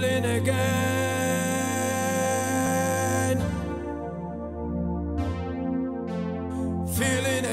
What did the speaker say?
feeling again, feeling